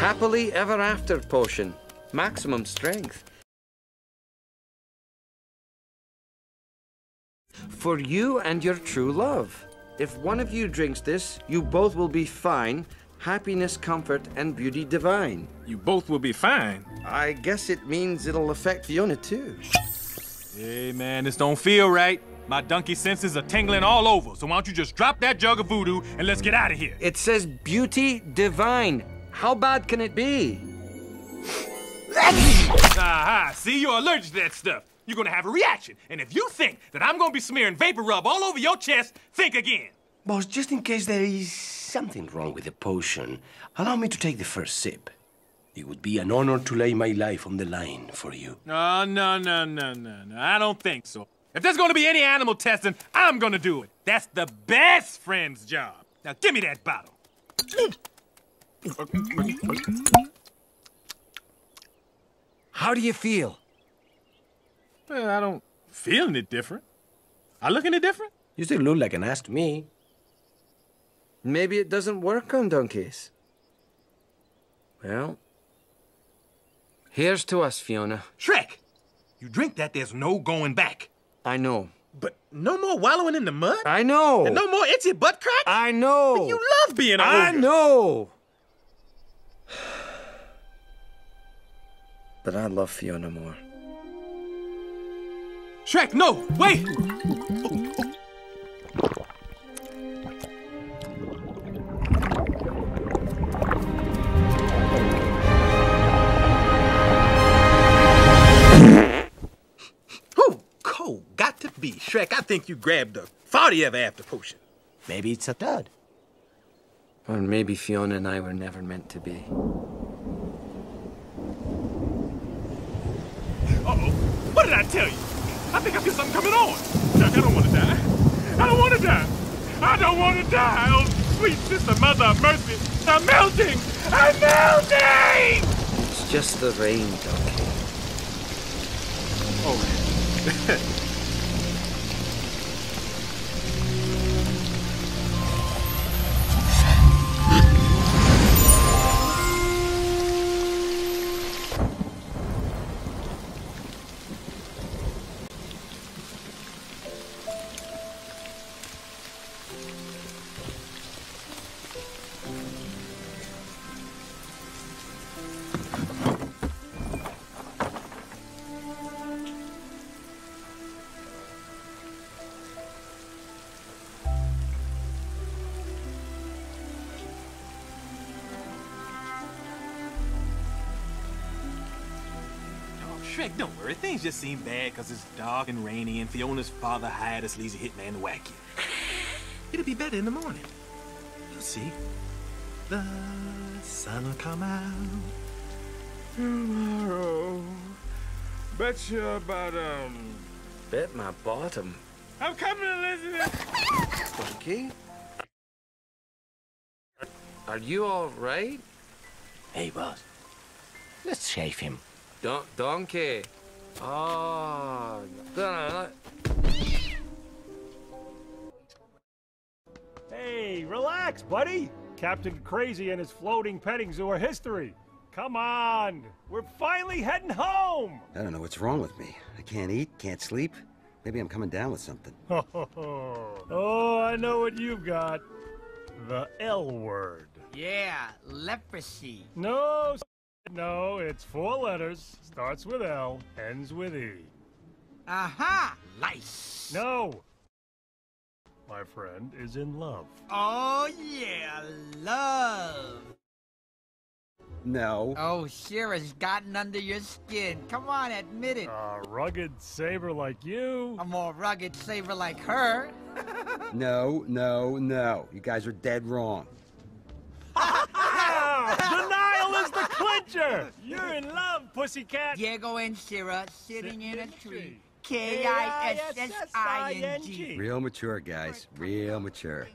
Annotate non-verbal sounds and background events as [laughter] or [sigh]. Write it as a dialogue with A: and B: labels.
A: Happily ever after potion. Maximum strength. For you and your true love. If one of you drinks this, you both will be fine. Happiness, comfort, and beauty divine.
B: You both will be fine.
A: I guess it means it'll affect Fiona too.
B: Hey, man, this don't feel right. My donkey senses are tingling all over, so why don't you just drop that jug of voodoo and let's get out of here?
A: It says beauty divine. How bad can it be?
B: Aha, see, you're allergic to that stuff. You're gonna have a reaction. And if you think that I'm gonna be smearing vapor rub all over your chest, think again.
C: Boss, just in case there is something wrong with the potion, allow me to take the first sip. It would be an honor to lay my life on the line for you.
B: No, no, no, no, no, no. I don't think so. If there's gonna be any animal testing, I'm gonna do it. That's the best friend's job. Now give me that bottle.
A: How do you feel?
B: Well, I don't feel any different. I look any different?
C: You still look like an ass to me.
A: Maybe it doesn't work on donkeys. Well, here's to us, Fiona.
B: Shrek, you drink that, there's no going back.
A: I know.
B: But no more wallowing in the mud?
A: I know.
B: And no more itchy butt crack?
A: I know.
B: But you love being a
A: I
B: ogre.
A: know. But I love Fiona more.
B: Shrek, no! Wait! Whew, cold got to be. Shrek, I think you grabbed a 40 ever after potion.
C: Maybe it's a dud.
A: Or maybe Fiona and I were never meant to be.
B: I tell you? I think I feel something coming on. Chuck, I don't want to die. I don't want to die. I don't want to die. Oh, sweet sister, mother of mercy. I'm melting. I'm melting!
A: It's just the rain, donkey.
B: Oh, [laughs] Shrek, don't worry. Things just seem bad because it's dark and rainy and Fiona's father hired a sleazy hitman to whack you. It'll be better in the morning. You'll see. The sun will come out tomorrow. Bet you about, um...
A: Bet my bottom.
B: I'm coming, Elizabeth!
A: Donkey? Are you all right?
C: Hey, boss. Let's shave him.
A: Don donkey. Ah, oh, don't
D: Hey, relax, buddy. Captain Crazy and his floating petting zoo are history. Come on, we're finally heading home.
E: I don't know what's wrong with me. I can't eat, can't sleep. Maybe I'm coming down with something. [laughs]
D: oh, I know what you've got. The L word.
F: Yeah, leprosy.
D: No, s- no, it's four letters. Starts with L, ends with E.
F: Aha! Lice.
D: No. My friend is in love.
F: Oh, yeah, love.
E: No.
F: Oh, Shira's gotten under your skin. Come on, admit it.
D: A rugged saber like you.
F: A more rugged saber like her. [laughs]
E: No, no, no. You guys are dead wrong.
D: The clincher. You're in love, pussycat.
F: Diego and Shira sitting in a tree. K-I-S-S-I-N-G.
E: Real mature, guys. Real mature.